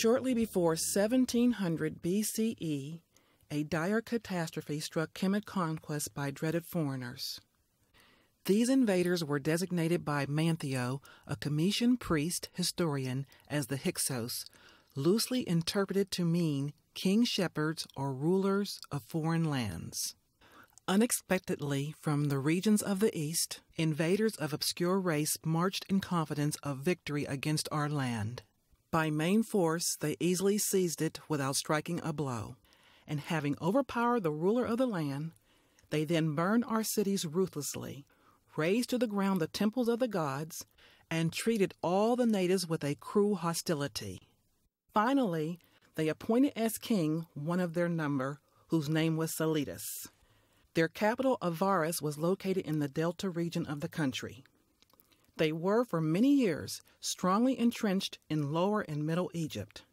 Shortly before 1700 BCE, a dire catastrophe struck Kemet conquest by dreaded foreigners. These invaders were designated by Manetho, a Kemetian priest historian, as the Hyksos, loosely interpreted to mean king shepherds or rulers of foreign lands. Unexpectedly, from the regions of the east, invaders of obscure race marched in confidence of victory against our land. By main force, they easily seized it without striking a blow. And having overpowered the ruler of the land, they then burned our cities ruthlessly, razed to the ground the temples of the gods, and treated all the natives with a cruel hostility. Finally, they appointed as king one of their number, whose name was Salitis. Their capital, Avaris, was located in the delta region of the country. They were for many years strongly entrenched in Lower and Middle Egypt.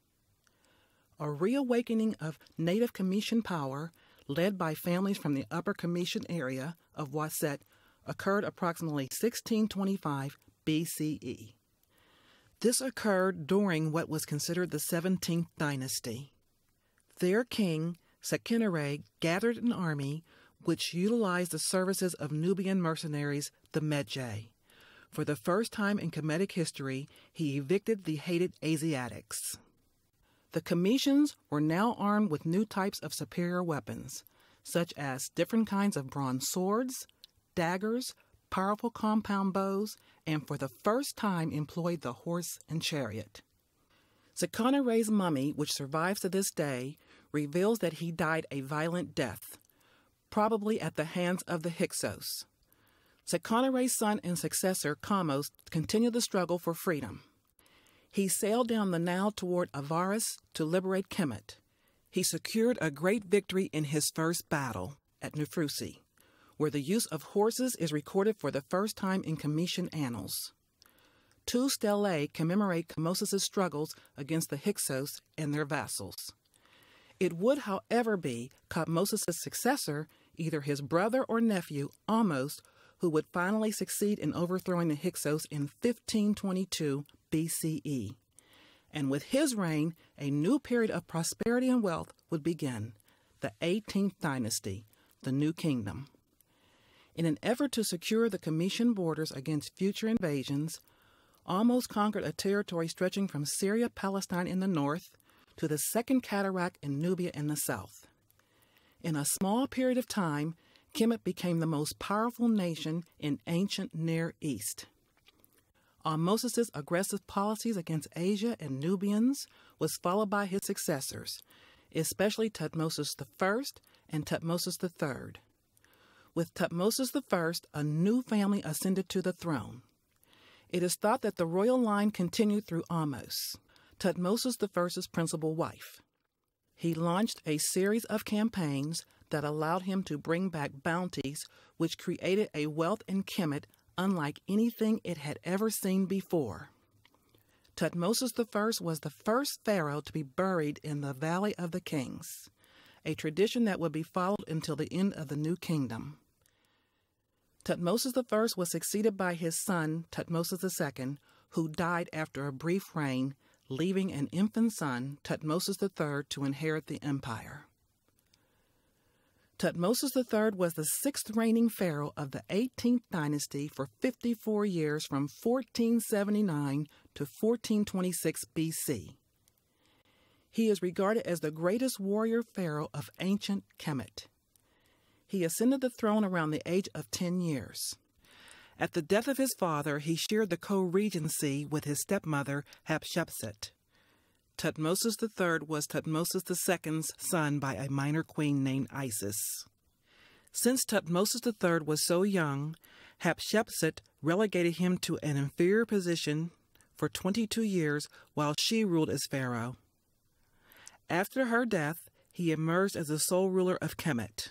A reawakening of native Kemetian power, led by families from the Upper Kemetian area of Waset, occurred approximately 1625 BCE. This occurred during what was considered the 17th dynasty. Their king, Seqenenre, gathered an army which utilized the services of Nubian mercenaries, the Medjay. For the first time in Kemetic history, he evicted the hated Asiatics. The Kemetians were now armed with new types of superior weapons, such as different kinds of bronze swords, daggers, powerful compound bows, and for the first time employed the horse and chariot. Seqenenre's mummy, which survives to this day, reveals that he died a violent death, probably at the hands of the Hyksos. Seqenenre's son and successor, Kamose, continued the struggle for freedom. He sailed down the Nile toward Avaris to liberate Kemet. He secured a great victory in his first battle at Nefrusi, where the use of horses is recorded for the first time in Kemetian annals. Two stelae commemorate Kamoses' struggles against the Hyksos and their vassals. It would, however, be Kamoses' successor, either his brother or nephew, Ahmose, who would finally succeed in overthrowing the Hyksos in 1522 BCE. And with his reign, a new period of prosperity and wealth would begin the 18th dynasty, the New Kingdom. In an effort to secure the Kemetian borders against future invasions, Ahmose conquered a territory stretching from Syria Palestine in the north to the Second Cataract in Nubia in the south. In a small period of time, Kemet became the most powerful nation in ancient Near East. Ahmose's aggressive policies against Asia and Nubians was followed by his successors, especially Tutmosis I and Tutmosis III. With Tutmosis I, a new family ascended to the throne. It is thought that the royal line continued through Ahmose, Tutmosis I's principal wife. He launched a series of campaigns that allowed him to bring back bounties, which created a wealth in Kemet unlike anything it had ever seen before. Tutmosis I was the first pharaoh to be buried in the Valley of the Kings, a tradition that would be followed until the end of the New Kingdom. Tutmosis I was succeeded by his son, Tutmosis II, who died after a brief reign, leaving an infant son, Tutmosis III, to inherit the empire. Tutmosis III was the sixth reigning pharaoh of the 18th dynasty for 54 years from 1479 to 1426 BC. He is regarded as the greatest warrior pharaoh of ancient Kemet. He ascended the throne around the age of 10 years. At the death of his father, he shared the co regency with his stepmother, Hatshepsut. Tutmosis III was Tutmosis II's son by a minor queen named Isis. Since Tutmosis III was so young, Hatshepsut relegated him to an inferior position for 22 years while she ruled as pharaoh. After her death, he emerged as the sole ruler of Kemet.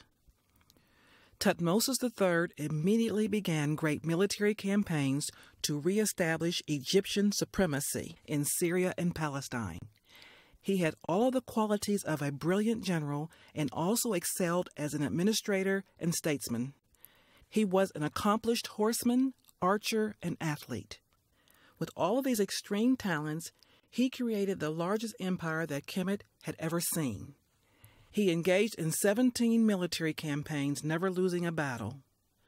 Tutmosis III immediately began great military campaigns to reestablish Egyptian supremacy in Syria and Palestine. He had all the qualities of a brilliant general and also excelled as an administrator and statesman. He was an accomplished horseman, archer, and athlete. With all of these extreme talents, he created the largest empire that Kemet had ever seen. He engaged in 17 military campaigns, never losing a battle.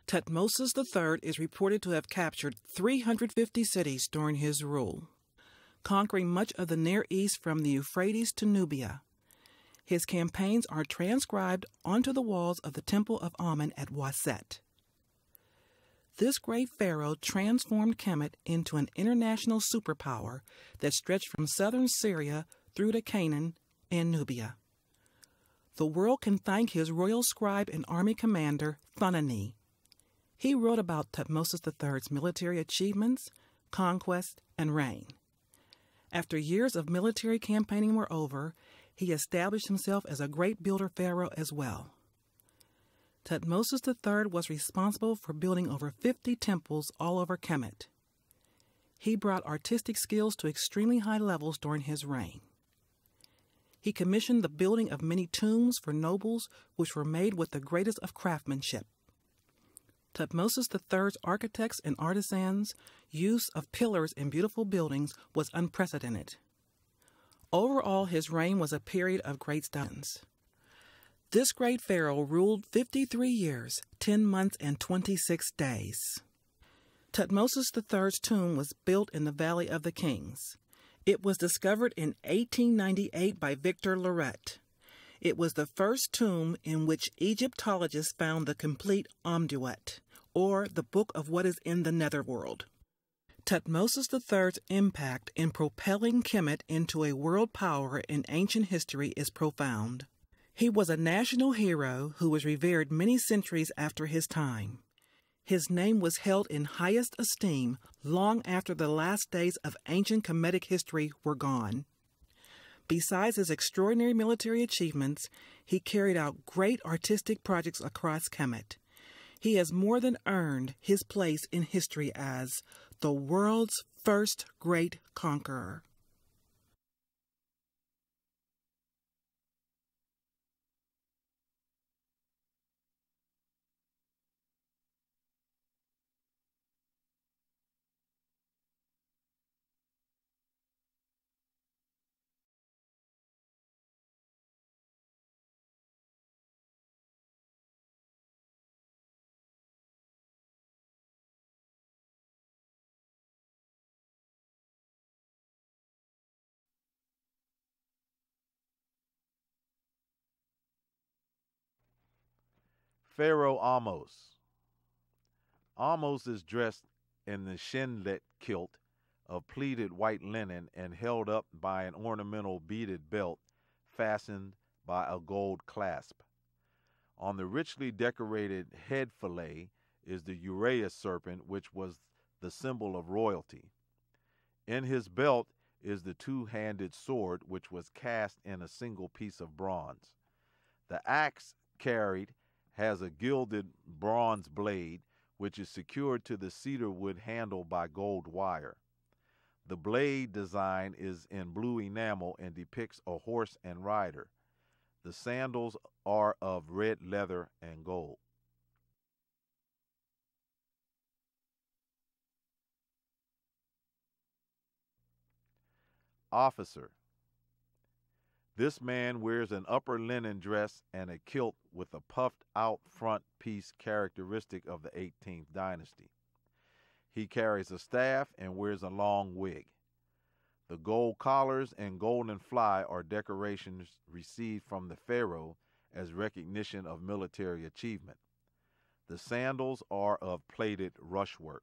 Tutmosis III is reported to have captured 350 cities during his rule, conquering much of the Near East from the Euphrates to Nubia. His campaigns are transcribed onto the walls of the Temple of Amun at Waset. This great pharaoh transformed Kemet into an international superpower that stretched from southern Syria through to Canaan and Nubia the world can thank his royal scribe and army commander, Thaneni. He wrote about Tutmosis III's military achievements, conquest, and reign. After years of military campaigning were over, he established himself as a great builder pharaoh as well. Tutmosis III was responsible for building over 50 temples all over Kemet. He brought artistic skills to extremely high levels during his reign. He commissioned the building of many tombs for nobles, which were made with the greatest of craftsmanship. Tutmosis III's architects and artisans' use of pillars in beautiful buildings was unprecedented. Overall, his reign was a period of great studies. This great pharaoh ruled 53 years, 10 months, and 26 days. Tutmosis III's tomb was built in the Valley of the Kings. It was discovered in 1898 by Victor Loret. It was the first tomb in which Egyptologists found the complete Amduat, or the Book of What is in the Netherworld. Tutmosis III's impact in propelling Kemet into a world power in ancient history is profound. He was a national hero who was revered many centuries after his time. His name was held in highest esteem long after the last days of ancient Kemetic history were gone. Besides his extraordinary military achievements, he carried out great artistic projects across Kemet. He has more than earned his place in history as the world's first great conqueror. Pharaoh Ahmose. Ahmose is dressed in the shenlet kilt of pleated white linen and held up by an ornamental beaded belt fastened by a gold clasp. On the richly decorated head fillet is the uraeus serpent, which was the symbol of royalty. In his belt is the two handed sword, which was cast in a single piece of bronze. The axe carried has a gilded bronze blade, which is secured to the cedar wood handle by gold wire. The blade design is in blue enamel and depicts a horse and rider. The sandals are of red leather and gold. Officer. This man wears an upper linen dress and a kilt with a puffed out front piece characteristic of the 18th dynasty. He carries a staff and wears a long wig. The gold collars and golden fly are decorations received from the pharaoh as recognition of military achievement. The sandals are of plated rushwork.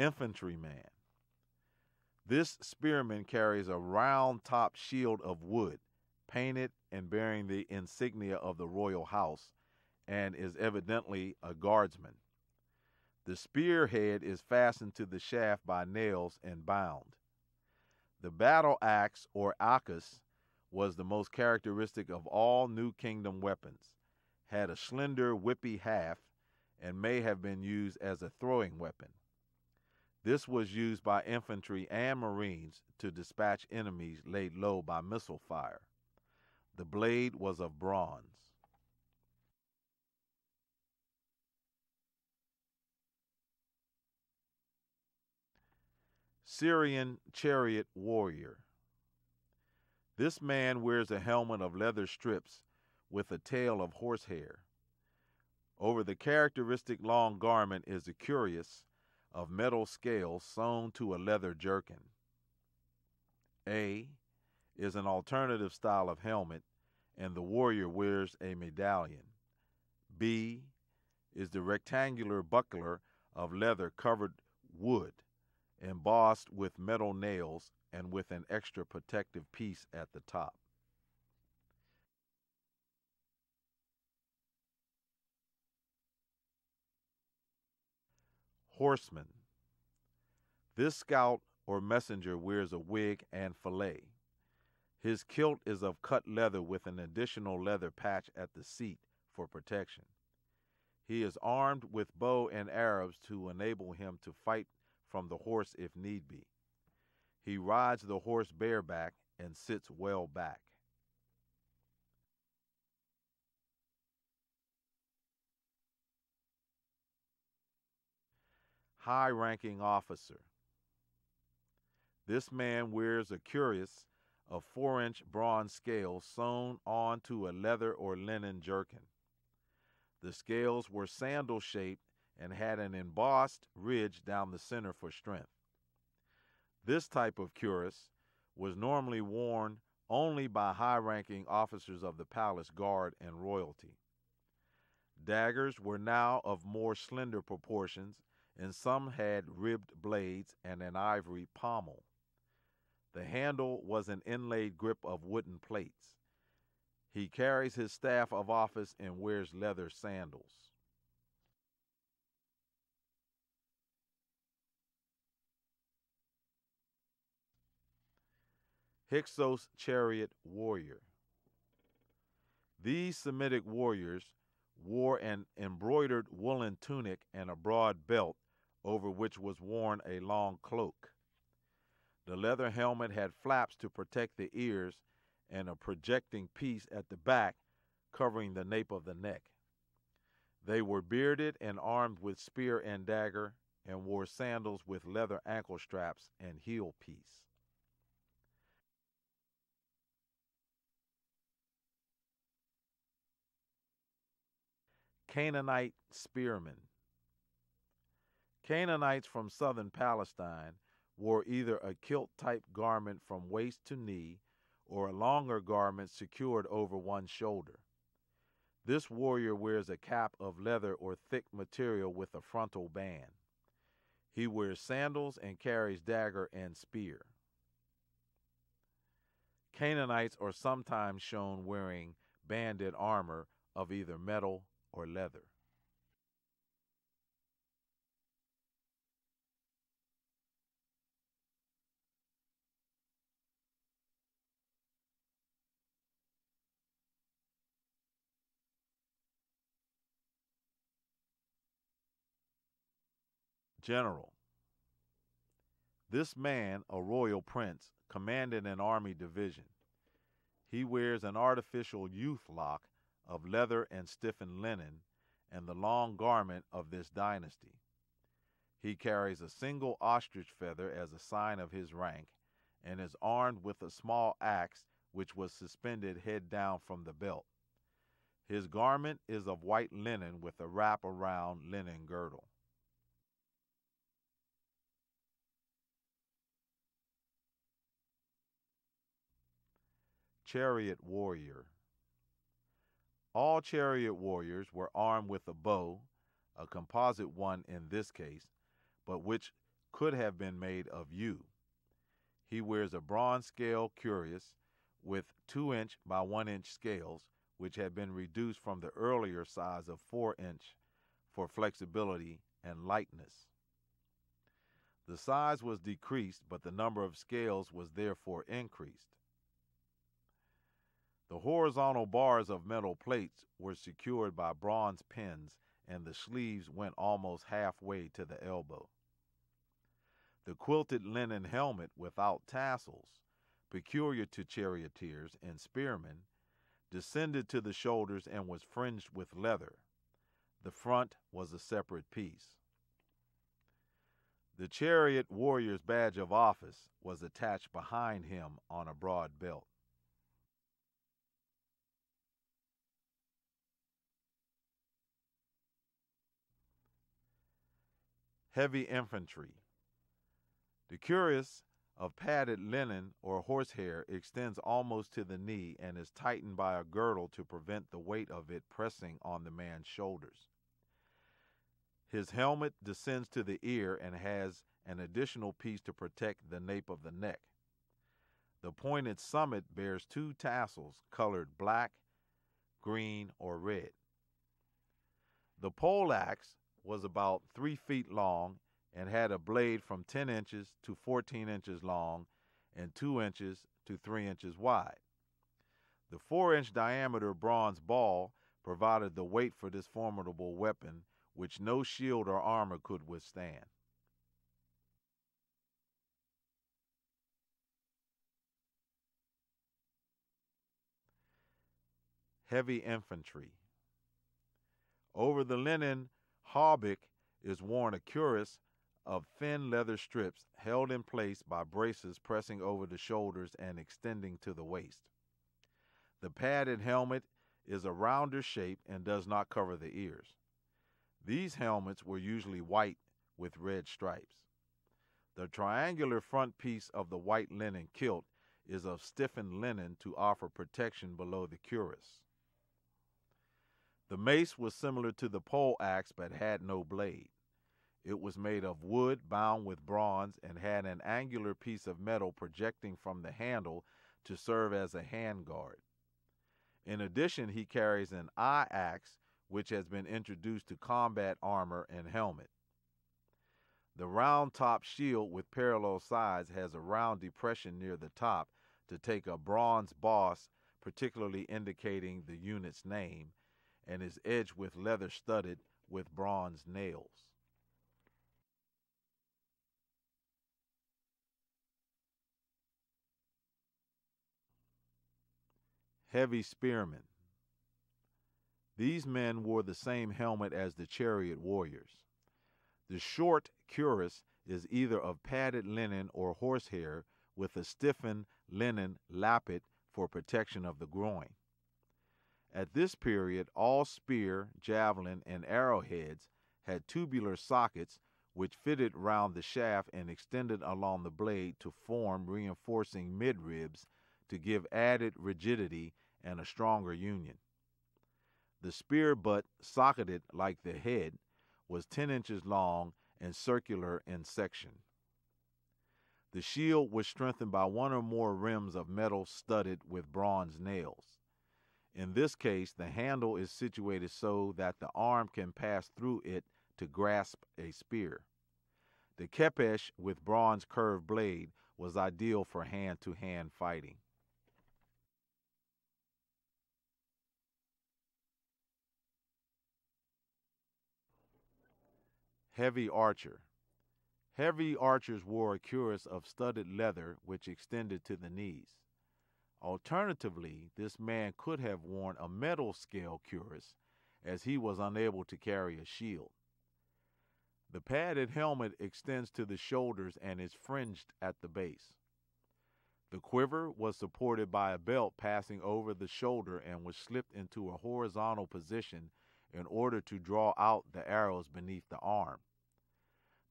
Infantryman. This spearman carries a round top shield of wood, painted and bearing the insignia of the royal house, and is evidently a guardsman. The spearhead is fastened to the shaft by nails and bound. The battle axe, or akkus, was the most characteristic of all New Kingdom weapons, had a slender, whippy haft, and may have been used as a throwing weapon. This was used by infantry and marines to dispatch enemies laid low by missile fire. The blade was of bronze. Syrian chariot warrior. This man wears a helmet of leather strips with a tail of horsehair. Over the characteristic long garment is a cuirass of metal scales sewn to a leather jerkin. A is an alternative style of helmet, and the warrior wears a medallion. B is the rectangular buckler of leather covered wood, embossed with metal nails and with an extra protective piece at the top. Horseman. This scout or messenger wears a wig and fillet. His kilt is of cut leather with an additional leather patch at the seat for protection. He is armed with bow and arrows to enable him to fight from the horse if need be. He rides the horse bareback and sits well back. High ranking officer. This man wears a cuirass of four inch bronze scales sewn onto a leather or linen jerkin. The scales were sandal shaped and had an embossed ridge down the center for strength. This type of cuirass was normally worn only by high ranking officers of the palace guard and royalty. Daggers were now of more slender proportions, and some had ribbed blades and an ivory pommel. The handle was an inlaid grip of wooden plates. He carries his staff of office and wears leather sandals. Hyksos chariot warrior. These Semitic warriors wore an embroidered woolen tunic and a broad belt over which was worn a long cloak. The leather helmet had flaps to protect the ears and a projecting piece at the back covering the nape of the neck. They were bearded and armed with spear and dagger and wore sandals with leather ankle straps and heel piece. Canaanite spearmen. Canaanites from southern Palestine wore either a kilt type garment from waist to knee or a longer garment secured over one shoulder. This warrior wears a cap of leather or thick material with a frontal band. He wears sandals and carries dagger and spear. Canaanites are sometimes shown wearing banded armor of either metal or leather. General. This man, a royal prince, commanded an army division. He wears an artificial youth lock of leather and stiffened linen and the long garment of this dynasty. He carries a single ostrich feather as a sign of his rank and is armed with a small axe which was suspended head down from the belt. His garment is of white linen with a wrap around linen girdle. Chariot Warrior. All chariot warriors were armed with a bow, a composite one in this case, but which could have been made of yew. He wears a bronze scale cuirass with 2 inch by 1 inch scales, which had been reduced from the earlier size of 4 inch for flexibility and lightness. The size was decreased, but the number of scales was therefore increased. The horizontal bars of metal plates were secured by bronze pins, and the sleeves went almost halfway to the elbow. The quilted linen helmet without tassels, peculiar to charioteers and spearmen, descended to the shoulders and was fringed with leather. The front was a separate piece. The chariot warrior's badge of office was attached behind him on a broad belt. Heavy infantry. The cuirass of padded linen or horsehair extends almost to the knee and is tightened by a girdle to prevent the weight of it pressing on the man's shoulders. His helmet descends to the ear and has an additional piece to protect the nape of the neck. The pointed summit bears two tassels colored black, green, or red. The pole axe was about three feet long and had a blade from 10 inches to 14 inches long and 2 inches to 3 inches wide. The 4 inch diameter bronze ball provided the weight for this formidable weapon, which no shield or armor could withstand. Heavy infantry. Over the linen hauberk is worn a cuirass of thin leather strips held in place by braces pressing over the shoulders and extending to the waist. The padded helmet is a rounder shape and does not cover the ears. These helmets were usually white with red stripes. The triangular front piece of the white linen kilt is of stiffened linen to offer protection below the cuirass. The mace was similar to the pole axe but had no blade. It was made of wood bound with bronze and had an angular piece of metal projecting from the handle to serve as a handguard. In addition, he carries an eye axe, which has been introduced to combat armor and helmet. The round top shield with parallel sides has a round depression near the top to take a bronze boss, particularly indicating the unit's name, and is edged with leather studded with bronze nails. Heavy spearmen. These men wore the same helmet as the chariot warriors. The short cuirass is either of padded linen or horsehair with a stiffened linen lappet for protection of the groin. At this period, all spear, javelin, and arrowheads had tubular sockets which fitted round the shaft and extended along the blade to form reinforcing midribs to give added rigidity and a stronger union. The spear butt, socketed like the head, was 10 inches long and circular in section. The shield was strengthened by one or more rims of metal studded with bronze nails. In this case, the handle is situated so that the arm can pass through it to grasp a spear. The khopesh with bronze curved blade was ideal for hand to hand fighting. Heavy archer. Heavy archers wore a cuirass of studded leather which extended to the knees. Alternatively, this man could have worn a metal scale cuirass, as he was unable to carry a shield. The padded helmet extends to the shoulders and is fringed at the base. The quiver was supported by a belt passing over the shoulder and was slipped into a horizontal position in order to draw out the arrows beneath the arm.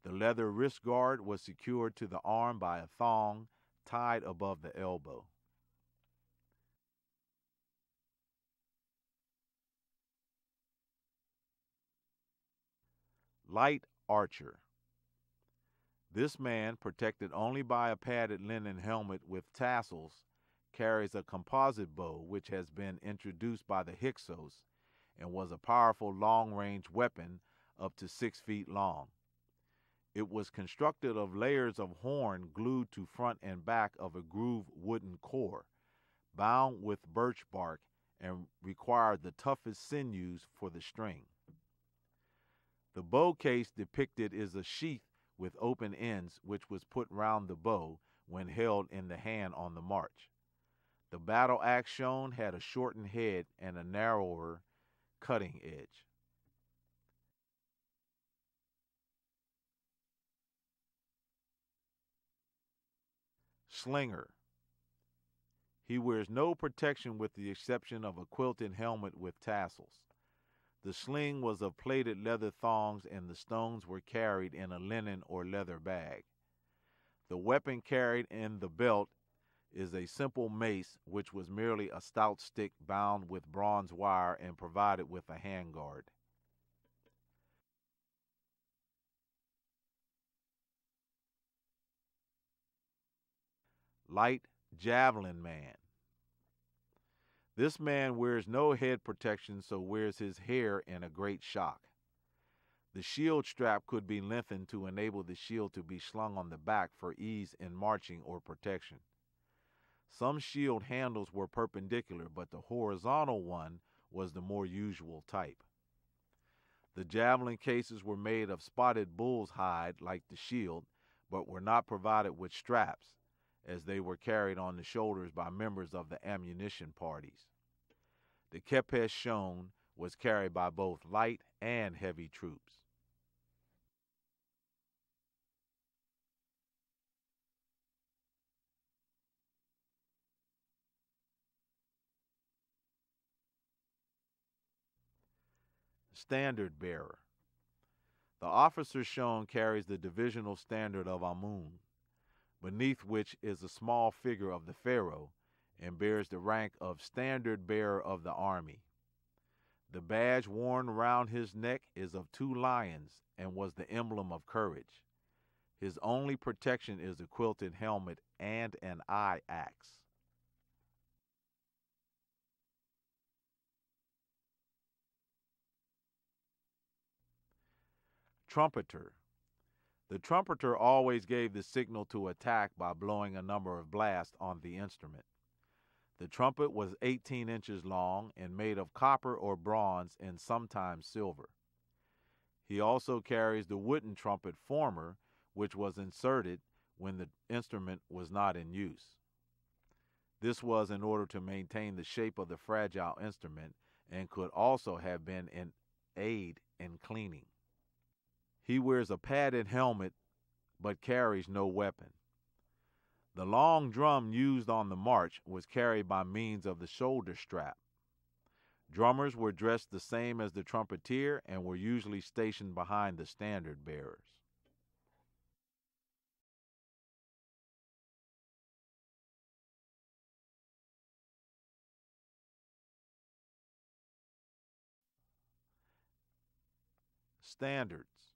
The leather wrist guard was secured to the arm by a thong tied above the elbow. Light archer. This man, protected only by a padded linen helmet with tassels, carries a composite bow which has been introduced by the Hyksos and was a powerful long range weapon up to six feet long. It was constructed of layers of horn glued to front and back of a grooved wooden core, bound with birch bark, and required the toughest sinews for the string. The bow case depicted is a sheath with open ends which was put round the bow when held in the hand on the march. The battle axe shown had a shortened head and a narrower cutting edge. Slinger. He wears no protection with the exception of a quilted helmet with tassels. The sling was of plaited leather thongs, and the stones were carried in a linen or leather bag. The weapon carried in the belt is a simple mace, which was merely a stout stick bound with bronze wire and provided with a handguard. Light Javelin Man. This man wears no head protection, so wears his hair in a great shock. The shield strap could be lengthened to enable the shield to be slung on the back for ease in marching or protection. Some shield handles were perpendicular, but the horizontal one was the more usual type. The javelin cases were made of spotted bull's hide like the shield, but were not provided with straps, as they were carried on the shoulders by members of the ammunition parties. The khopesh shown was carried by both light and heavy troops. Standard bearer. The officer shown carries the divisional standard of Amun, beneath which is a small figure of the pharaoh, and bears the rank of standard bearer of the army. The badge worn round his neck is of two lions and was the emblem of courage. His only protection is a quilted helmet and an eye axe. Trumpeter. The trumpeter always gave the signal to attack by blowing a number of blasts on the instrument. The trumpet was 18 inches long and made of copper or bronze and sometimes silver. He also carries the wooden trumpet former, which was inserted when the instrument was not in use. This was in order to maintain the shape of the fragile instrument and could also have been an aid in cleaning. He wears a padded helmet but carries no weapon. The long drum used on the march was carried by means of the shoulder strap. Drummers were dressed the same as the trumpeter and were usually stationed behind the standard bearers. Standards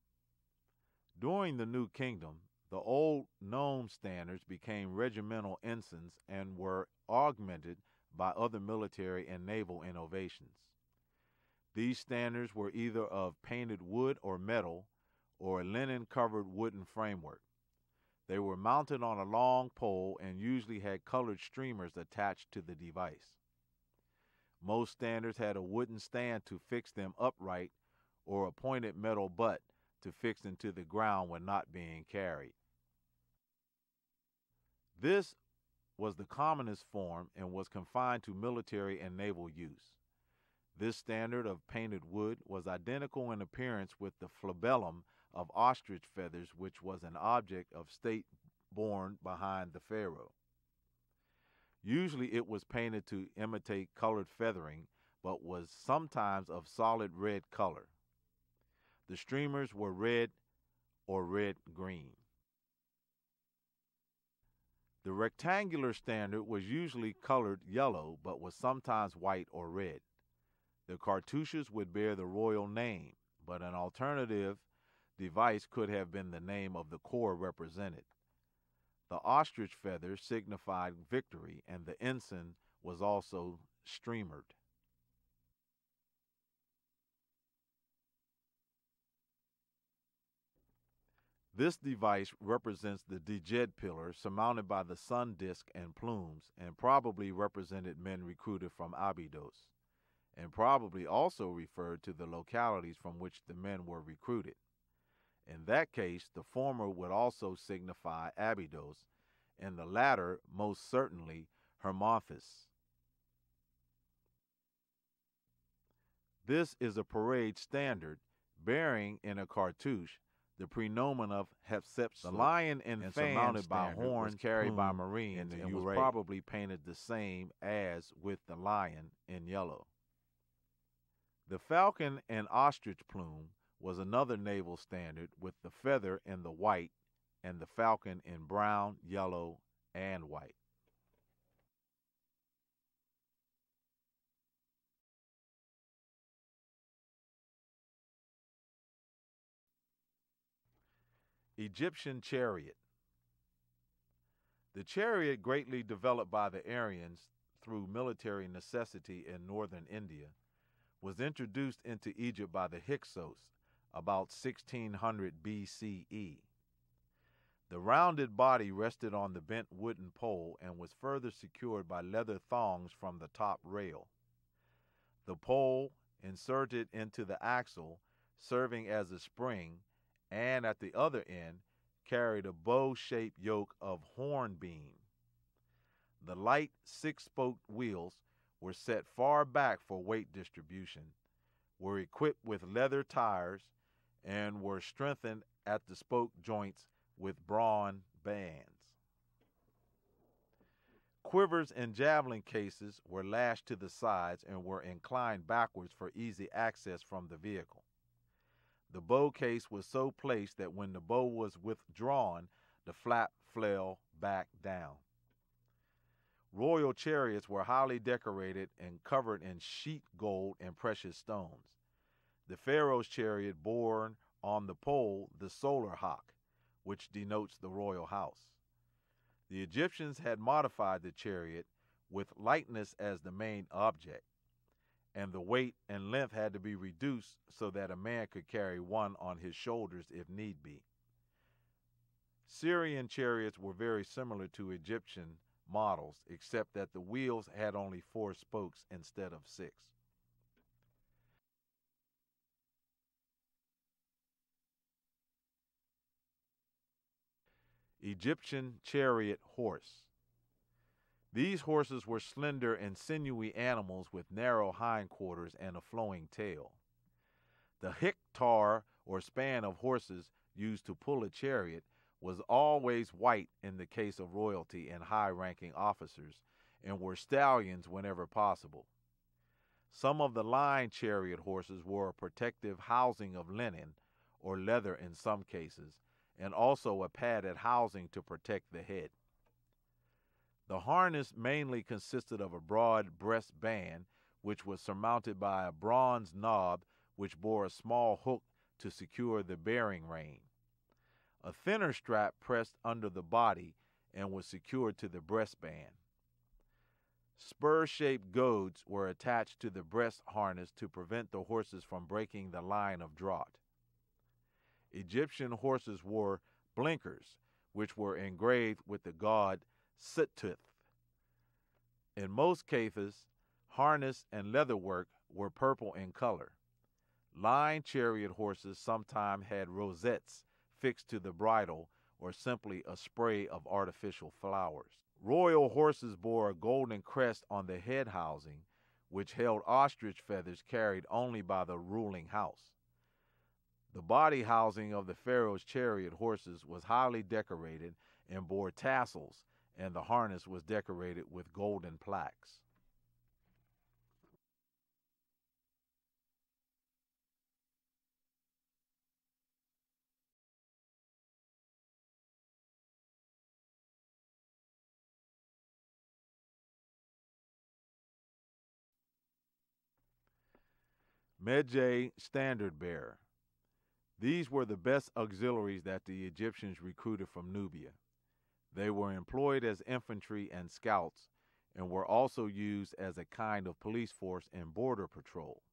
during the New Kingdom, the old nome standards became regimental ensigns and were augmented by other military and naval innovations. These standards were either of painted wood or metal or a linen covered wooden framework. They were mounted on a long pole and usually had colored streamers attached to the device. Most standards had a wooden stand to fix them upright or a pointed metal butt to fix into the ground when not being carried. This was the commonest form and was confined to military and naval use. This standard of painted wood was identical in appearance with the flabellum of ostrich feathers, which was an object of state borne behind the pharaoh. Usually it was painted to imitate colored feathering, but was sometimes of solid red color. The streamers were red or red green. The rectangular standard was usually colored yellow, but was sometimes white or red. The cartouches would bear the royal name, but an alternative device could have been the name of the corps represented. The ostrich feather signified victory, and the ensign was also streamered. This device represents the Djed pillar surmounted by the sun disk and plumes, and probably represented men recruited from Abydos, and probably also referred to the localities from which the men were recruited. In that case, the former would also signify Abydos, and the latter most certainly Hermonthis. This is a parade standard bearing in a cartouche the prenomen of Hatshepsut. The lion and, and surmounted by horns carried by Marines and, was probably painted the same as with the lion in yellow. The falcon and ostrich plume was another naval standard with the feather in the white and the falcon in brown, yellow, and white. Egyptian chariot. The chariot, greatly developed by the Aryans through military necessity in northern India, was introduced into Egypt by the Hyksos about 1600 BCE. The rounded body rested on the bent wooden pole and was further secured by leather thongs from the top rail. The pole, inserted into the axle, serving as a spring, and at the other end carried a bow shaped yoke of horn beam. The light six spoked wheels were set far back for weight distribution, were equipped with leather tires, and were strengthened at the spoke joints with brawn bands. Quivers and javelin cases were lashed to the sides and were inclined backwards for easy access from the vehicle. The bow case was so placed that when the bow was withdrawn, the flap fell back down. Royal chariots were highly decorated and covered in sheet gold and precious stones. The Pharaoh's chariot bore on the pole the solar hawk, which denotes the royal house. The Egyptians had modified the chariot with lightness as the main object and the weight and length had to be reduced so that a man could carry one on his shoulders if need be. Syrian chariots were very similar to Egyptian models, except that the wheels had only four spokes instead of six. Egyptian chariot horse. These horses were slender and sinewy animals with narrow hindquarters and a flowing tail. The hektar, or span of horses used to pull a chariot, was always white in the case of royalty and high ranking officers, and were stallions whenever possible. Some of the line chariot horses wore a protective housing of linen, or leather in some cases, and also a padded housing to protect the head. The harness mainly consisted of a broad breast band, which was surmounted by a bronze knob which bore a small hook to secure the bearing rein. A thinner strap pressed under the body and was secured to the breastband. Spur shaped goads were attached to the breast harness to prevent the horses from breaking the line of draught. Egyptian horses wore blinkers, which were engraved with the god Sittuth. In most cases, harness and leatherwork were purple in color. Line chariot horses sometimes had rosettes fixed to the bridle or simply a spray of artificial flowers. Royal horses bore a golden crest on the head housing, which held ostrich feathers carried only by the ruling house. The body housing of the Pharaoh's chariot horses was highly decorated and bore tassels, and the harness was decorated with golden plaques. Medjay standard bearer. These were the best auxiliaries that the Egyptians recruited from Nubia. They were employed as infantry and scouts and were also used as a kind of police force and border patrol.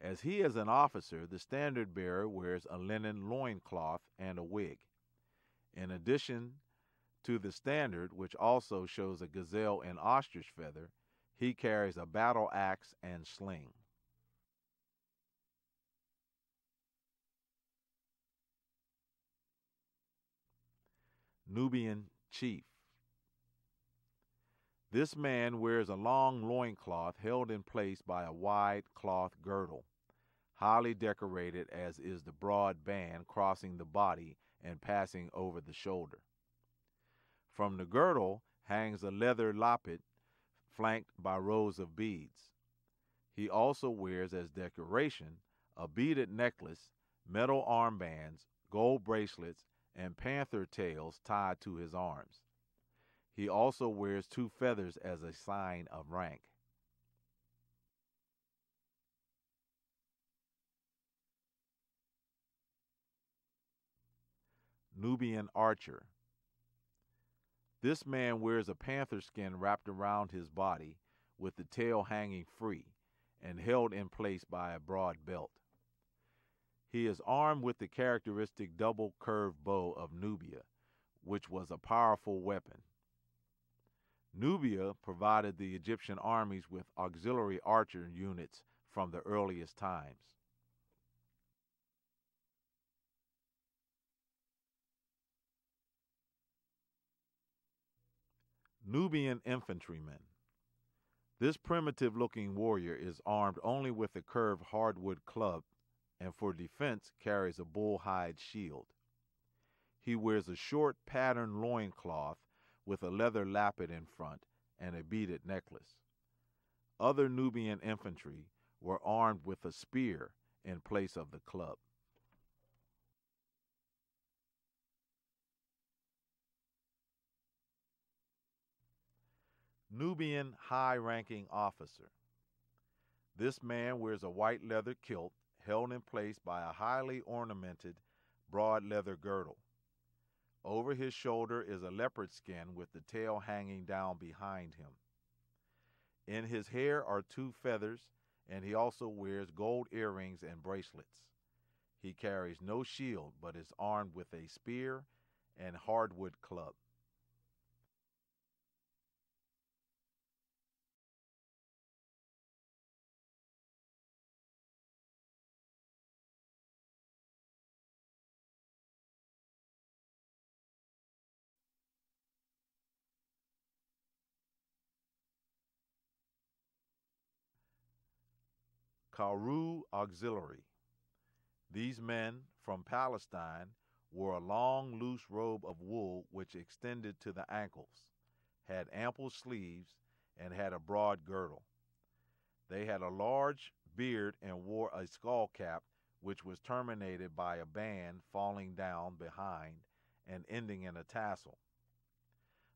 As he is an officer, the standard bearer wears a linen loincloth and a wig. In addition to the standard, which also shows a gazelle and ostrich feather, he carries a battle axe and sling. Nubian chief. This man wears a long loincloth held in place by a wide cloth girdle, highly decorated as is the broad band crossing the body and passing over the shoulder. From the girdle hangs a leather lappet flanked by rows of beads. He also wears as decoration a beaded necklace, metal armbands, gold bracelets, and panther tails tied to his arms. He also wears two feathers as a sign of rank. Nubian archer. This man wears a panther skin wrapped around his body with the tail hanging free and held in place by a broad belt. He is armed with the characteristic double curved bow of Nubia, which was a powerful weapon. Nubia provided the Egyptian armies with auxiliary archer units from the earliest times. Nubian infantryman. This primitive looking warrior is armed only with a curved hardwood club and for defense carries a bull hide shield. He wears a short patterned loincloth with a leather lappet in front and a beaded necklace. Other Nubian infantry were armed with a spear in place of the club. Nubian high ranking officer. This man wears a white leather kilt held in place by a highly ornamented broad leather girdle. Over his shoulder is a leopard skin with the tail hanging down behind him. In his hair are two feathers, and he also wears gold earrings and bracelets. He carries no shield, but is armed with a spear and hardwood club. Karu Auxiliary. These men from Palestine wore a long, loose robe of wool which extended to the ankles, had ample sleeves, and had a broad girdle. They had a large beard and wore a skull cap which was terminated by a band falling down behind and ending in a tassel.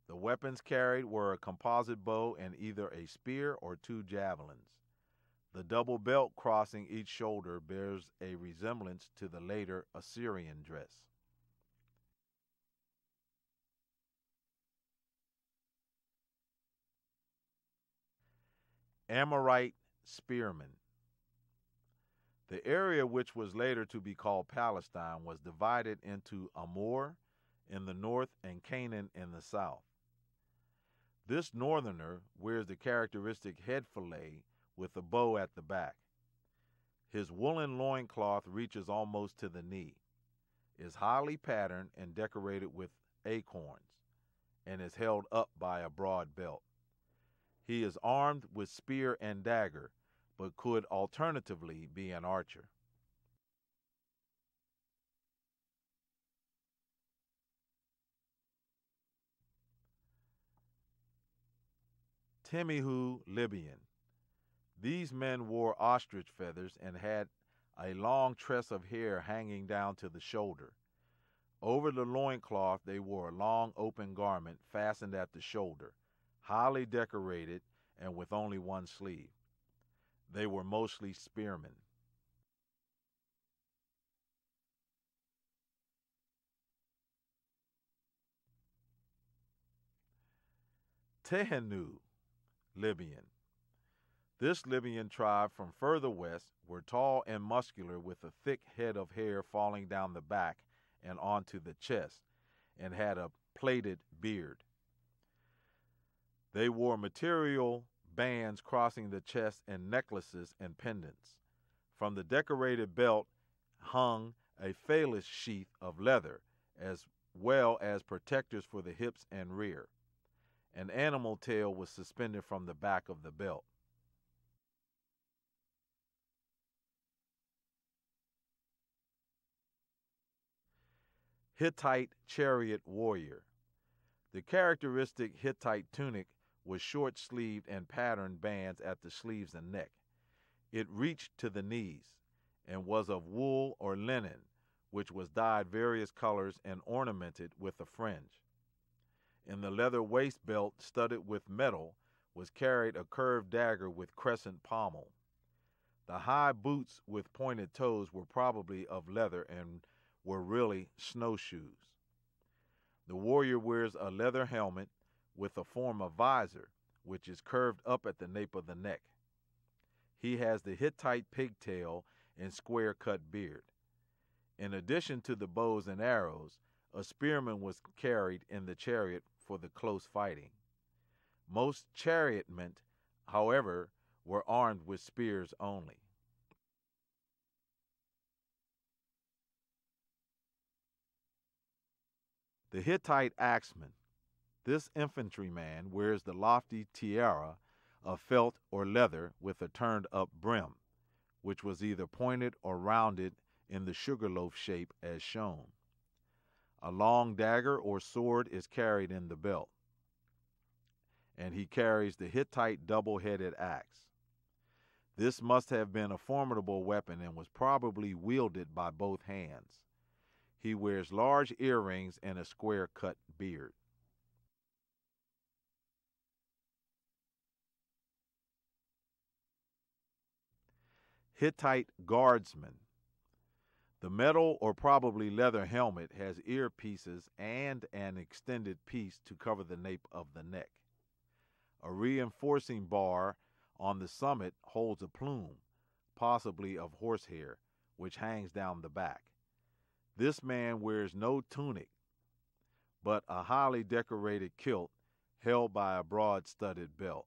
The weapons carried were a composite bow and either a spear or two javelins. The double belt crossing each shoulder bears a resemblance to the later Assyrian dress. Amorite spearmen. The area which was later to be called Palestine was divided into Amor in the north and Canaan in the south. This northerner wears the characteristic head fillet with a bow at the back. His woolen loincloth reaches almost to the knee, is highly patterned and decorated with acorns, and is held up by a broad belt. He is armed with spear and dagger, but could alternatively be an archer. Timihu Libyan. These men wore ostrich feathers and had a long tress of hair hanging down to the shoulder. Over the loincloth, they wore a long open garment fastened at the shoulder, highly decorated and with only one sleeve. They were mostly spearmen. Tehenu, Libyan. This Libyan tribe from further west were tall and muscular with a thick head of hair falling down the back and onto the chest, and had a plaited beard. They wore material bands crossing the chest and necklaces and pendants. From the decorated belt hung a phallus sheath of leather, as well as protectors for the hips and rear. An animal tail was suspended from the back of the belt. Hittite chariot warrior. The characteristic Hittite tunic was short sleeved and patterned bands at the sleeves and neck. It reached to the knees and was of wool or linen, which was dyed various colors and ornamented with a fringe. In the leather waist belt, studded with metal, was carried a curved dagger with crescent pommel. The high boots with pointed toes were probably of leather and were really snowshoes. The warrior wears a leather helmet with a form of visor, which is curved up at the nape of the neck. He has the Hittite pigtail and square cut beard. In addition to the bows and arrows, a spearman was carried in the chariot for the close fighting. Most chariotmen, however, were armed with spears only. The Hittite axeman this infantryman wears the lofty tiara of felt or leather with a turned up brim, which was either pointed or rounded in the sugarloaf shape as shown. A long dagger or sword is carried in the belt, and he carries the Hittite double headed axe. This must have been a formidable weapon and was probably wielded by both hands. He wears large earrings and a square cut beard. Hittite guardsman. The metal or probably leather helmet has earpieces and an extended piece to cover the nape of the neck. A reinforcing bar on the summit holds a plume, possibly of horsehair, which hangs down the back. This man wears no tunic, but a highly decorated kilt held by a broad studded belt.